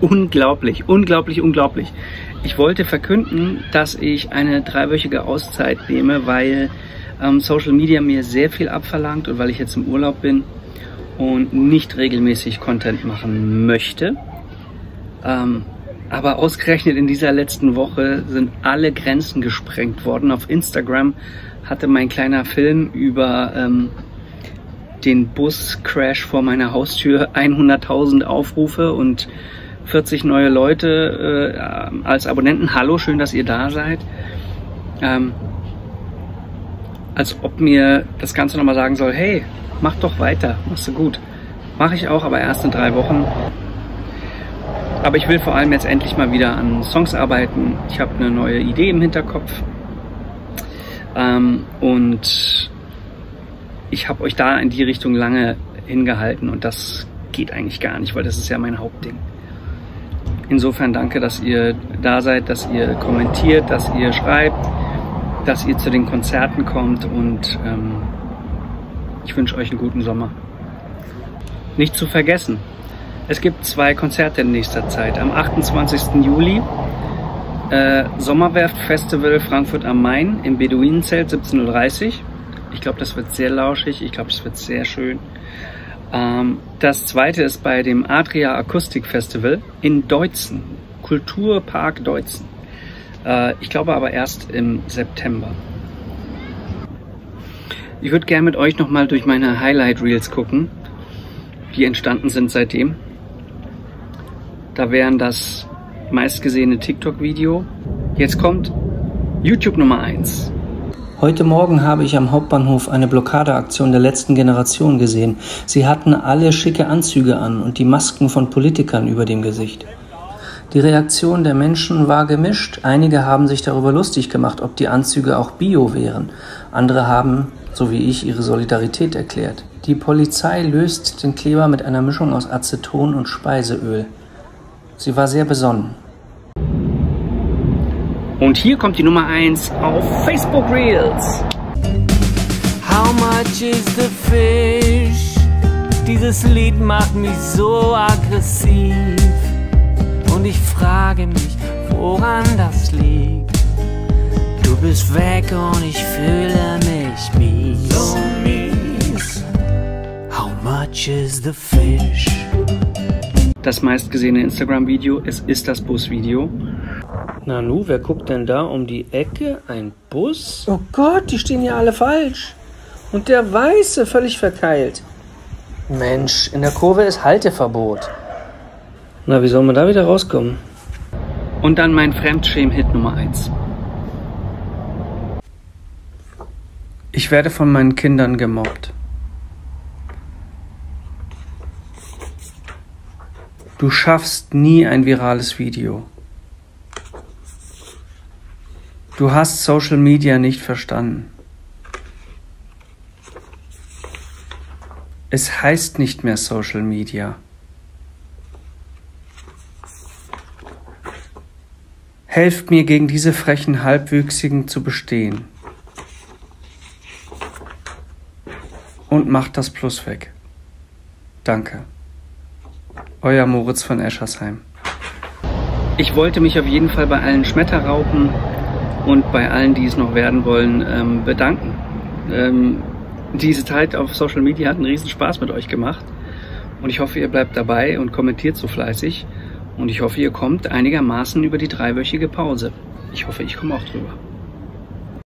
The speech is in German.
unglaublich, unglaublich, unglaublich. Ich wollte verkünden, dass ich eine dreiwöchige Auszeit nehme, weil ähm, Social Media mir sehr viel abverlangt und weil ich jetzt im Urlaub bin und nicht regelmäßig Content machen möchte. Ähm, aber ausgerechnet in dieser letzten Woche sind alle Grenzen gesprengt worden. Auf Instagram hatte mein kleiner Film über ähm, den Buscrash vor meiner Haustür 100.000 Aufrufe und 40 neue Leute äh, als Abonnenten. Hallo, schön, dass ihr da seid. Ähm, als ob mir das Ganze nochmal sagen soll, hey, mach doch weiter, machst du gut. Mache ich auch, aber erst in drei Wochen. Aber ich will vor allem jetzt endlich mal wieder an Songs arbeiten. Ich habe eine neue Idee im Hinterkopf. Ähm, und ich habe euch da in die Richtung lange hingehalten und das geht eigentlich gar nicht, weil das ist ja mein Hauptding. Insofern danke, dass ihr da seid, dass ihr kommentiert, dass ihr schreibt, dass ihr zu den Konzerten kommt und ähm, ich wünsche euch einen guten Sommer. Nicht zu vergessen, es gibt zwei Konzerte in nächster Zeit. Am 28. Juli äh, Sommerwerft Festival Frankfurt am Main im Beduinenzelt 17.30 Uhr. Ich glaube, das wird sehr lauschig. Ich glaube, es wird sehr schön. Ähm, das zweite ist bei dem Adria Akustik Festival in Deutzen, Kulturpark Deutzen. Äh, ich glaube aber erst im September. Ich würde gerne mit euch nochmal durch meine Highlight Reels gucken, die entstanden sind seitdem. Da wären das meistgesehene TikTok-Video. Jetzt kommt YouTube Nummer 1. Heute Morgen habe ich am Hauptbahnhof eine Blockadeaktion der letzten Generation gesehen. Sie hatten alle schicke Anzüge an und die Masken von Politikern über dem Gesicht. Die Reaktion der Menschen war gemischt. Einige haben sich darüber lustig gemacht, ob die Anzüge auch bio wären. Andere haben, so wie ich, ihre Solidarität erklärt. Die Polizei löst den Kleber mit einer Mischung aus Aceton und Speiseöl. Sie war sehr besonnen. Und hier kommt die Nummer 1 auf Facebook Reels. How much is the fish? Dieses Lied macht mich so aggressiv. Und ich frage mich, woran das liegt. Du bist weg und ich fühle mich mies. So mies. How much is the fish? Das meistgesehene Instagram-Video, es ist das Busvideo. Nanu, wer guckt denn da um die Ecke? Ein Bus? Oh Gott, die stehen ja alle falsch. Und der Weiße völlig verkeilt. Mensch, in der Kurve ist Halteverbot. Na, wie soll man da wieder rauskommen? Und dann mein Fremdschämen-Hit Nummer 1. Ich werde von meinen Kindern gemobbt. Du schaffst nie ein virales Video. Du hast Social Media nicht verstanden. Es heißt nicht mehr Social Media. Helft mir gegen diese frechen Halbwüchsigen zu bestehen. Und macht das Plus weg. Danke. Euer Moritz von Eschersheim. Ich wollte mich auf jeden Fall bei allen Schmetterraupen und bei allen, die es noch werden wollen, ähm, bedanken. Ähm, diese Zeit auf Social Media hat einen riesen Spaß mit euch gemacht und ich hoffe, ihr bleibt dabei und kommentiert so fleißig und ich hoffe, ihr kommt einigermaßen über die dreiwöchige Pause. Ich hoffe, ich komme auch drüber.